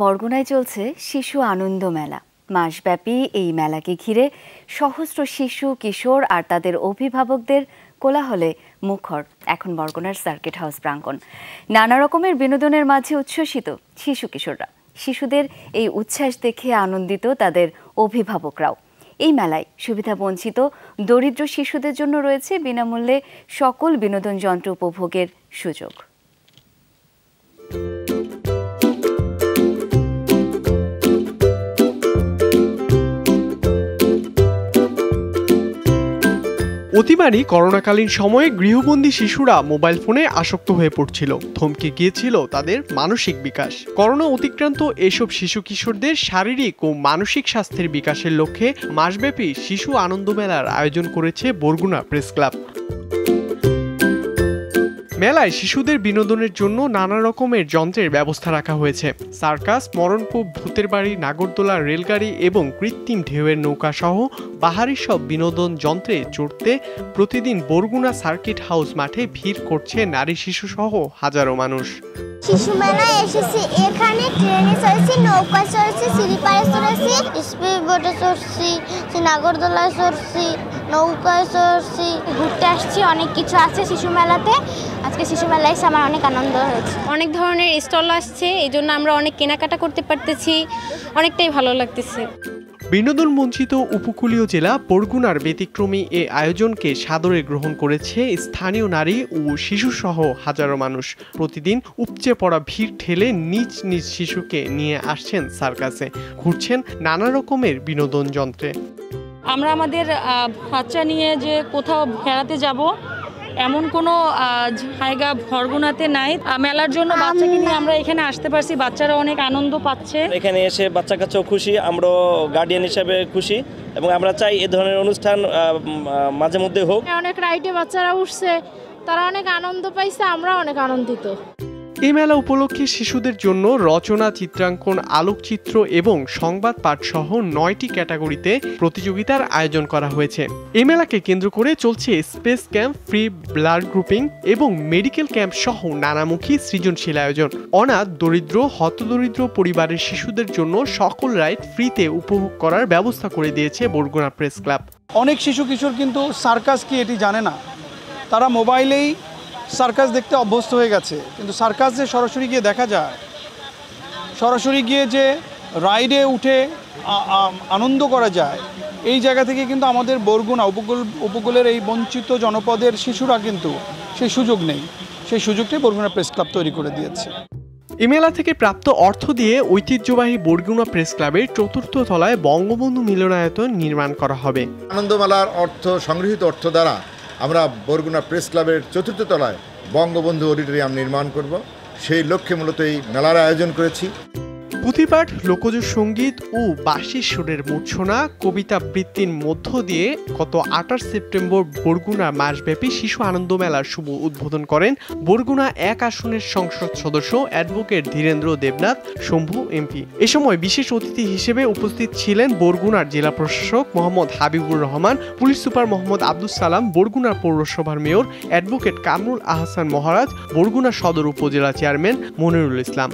বরগুনায় চলছে শিশু আনন্দ মেলা। মাসব্যাপী এই মেলাকে ঘিরে সহস্র শিশু, কিশোর আর তাদের অভিভাবকদের কোলাহলে মুখর এখন বরগুনার সার্কিট হাউস প্রাঙ্গণ। নানা রকমের বিনোদনের মাঝে উচ্ছ্বসিত শিশু, কিশোররা। শিশুদের এই উচ্ছ্বাস দেখে আনন্দিত তাদের অভিভাবকরাও। এই মেলায় সুবিধা বঞ্চিত দরিদ্র শিশুদের জন্য রয়েছে বিনামূল্যে সকল বিনোদন যন্ত্র উপভোগের সুযোগ। অতিমারি করোনাকালীন সময়ে গৃহবন্দী শিশুরা মোবাইল ফোনে আসক্ত হয়ে পড়ছিল। থমকে গিয়েছিল তাদের মানসিক বিকাশ। করোনা অতিক্রান্ত এসব শিশু কিশোরদের শারীরিক ও মানসিক স্বাস্থ্যের বিকাশের লক্ষ্যে মাসব্যাপী শিশু আনন্দ মেলার আয়োজন করেছে বরগুনা প্রেস ক্লাব। মেলায় শিশুদের বিনোদনের জন্য নানা রকমের যন্ত্রের ব্যবস্থা রাখা হয়েছে। সার্কাস মরণকূপ ভূতের বাড়ি, নাগরদোলা, রেলগাড়ি এবং কৃত্রিম ঢেউয়ের নৌকা সহ বাহারি সব বিনোদন যন্ত্রে চড়তে প্রতিদিন বরগুনা সার্কিট হাউস মাঠে ভিড় করছে নারী শিশু সহ হাজারো মানুষ। শিশু মেলায় এসেছি ট্রেনে চড়েছি, নৌকা চড়েছি সিঁড়িপাড়ে চড়েছি, স্পিড বোটে চড়ছি নাগরদোলায় চড়ছি, নৌকায় চড়ছি। ঘুরতে আসছি, অনেক কিছু আছে শিশু মেলাতে। আজকে শিশু মেলায় এসে আমার অনেক আনন্দ হয়েছে। অনেক ধরনের স্টল আসছে, এই জন্য আমরা অনেক কেনাকাটা করতে পারতেছি, অনেকটাই ভালো লাগতেছে। বিনোদন বঞ্চিত উপকূলীয় জেলা বরগুনার ব্যতিক্রমী এ আয়োজনকে সাদরে গ্রহণ করেছে স্থানীয় নারী ও শিশুসহ হাজারো মানুষ। প্রতিদিন উপচে পড়া ভিড় ঠেলে নিজ নিজ শিশুকে নিয়ে আসছেন সার্কাসে। ঘুরছেন নানা রকমের বিনোদন যন্ত্রে। আমরা আমাদের বাচ্চা নিয়ে যে কোথাও বেড়াতে যাব এমন কোনো জায়গা ভরগুনাতে নাই। মেলার জন্য বাচ্চাকে নিয়ে আমরা এখানে আসতে পারছি। বাচ্চারা অনেক আনন্দ পাচ্ছে। এখানে এসে বাচ্চা কাচ্চাও খুশি আমরাও গার্ডিয়ান হিসাবে খুশি এবং আমরা চাই এ ধরনের অনুষ্ঠান মাঝে মধ্যে হোক। অনেক রাইডে বাচ্চারা উঠছে তারা অনেক আনন্দ পাইছে আমরা অনেক আনন্দিত। এই মেলা উপলক্ষে শিশুদের জন্য রচনা, চিত্রাঙ্কন, আলোকচিত্র এবং সংবাদ পাঠ সহ নয়টি ক্যাটাগরিতে প্রতিযোগিতার আয়োজন করা হয়েছে। এই মেলাকে কেন্দ্র করে চলছে space camp, free blood grouping এবং মেডিকেল ক্যাম্প সহ নানামুখী সৃজনশীল আয়োজন। অনাথ, দরিদ্র, হতদরিদ্র পরিবারের শিশুদের জন্য সকল রাইড ফ্রিতে উপভোগ করার ব্যবস্থা করে দিয়েছে বরগুনা প্রেস ক্লাব। অনেক শিশু কিশোর কিন্তু সার্কাস কি এটি জানে না। তারা মোবাইলেই সার্কাস দেখতে অভ্যস্ত হয়ে গেছে কিন্তু সার্কাস যে সরাসরি গিয়ে দেখা যায় সরাসরি গিয়ে যে রাইডে উঠে আনন্দ করা যায় এই জায়গা থেকে কিন্তু আমাদের বরগুনা উপকূল উপকূলের এই বঞ্চিত জনপদের শিশুরা কিন্তু সেই সুযোগ নেই। সেই সুযোগটাই বরগুনা প্রেস ক্লাব তৈরি করে দিয়েছে। এ মেলা থেকে প্রাপ্ত অর্থ দিয়ে ঐতিহ্যবাহী বরগুনা প্রেস ক্লাবের চতুর্থ তলায় বঙ্গবন্ধু মিলনায়তন নির্মাণ করা হবে। আনন্দমেলার অর্থ সংগৃহীত অর্থ দ্বারা আমরা বরগুনা প্রেস ক্লাবের চতুর্থ তলায় বঙ্গবন্ধু অডিটোরিয়াম নির্মাণ করব। সেই লক্ষ্যে মূলত এই মেলার আয়োজন করেছি। পুঁথিপাঠ, লোকজ সংগীত ও বাঁশি সুরের মূর্ছনা, কবিতা বৃত্তির মধ্য দিয়ে গত আঠাশ সেপ্টেম্বর বরগুনা মাসব্যাপী শিশু আনন্দ মেলার শুভ উদ্বোধন করেন বরগুনা এক আসনের সংসদ সদস্য অ্যাডভোকেট ধীরেন্দ্র দেবনাথ, শম্ভু এমপি। এ সময় বিশেষ অতিথি হিসেবে উপস্থিত ছিলেন বরগুনার জেলা প্রশাসক মোহাম্মদ হাবিবুর রহমান, পুলিশ সুপার মোহাম্মদ আব্দুল সালাম, বরগুনা পৌরসভার মেয়র অ্যাডভোকেট কামরুল আহসান মহারাজ, বরগুনা সদর উপজেলা চেয়ারম্যান মনিরুল ইসলাম।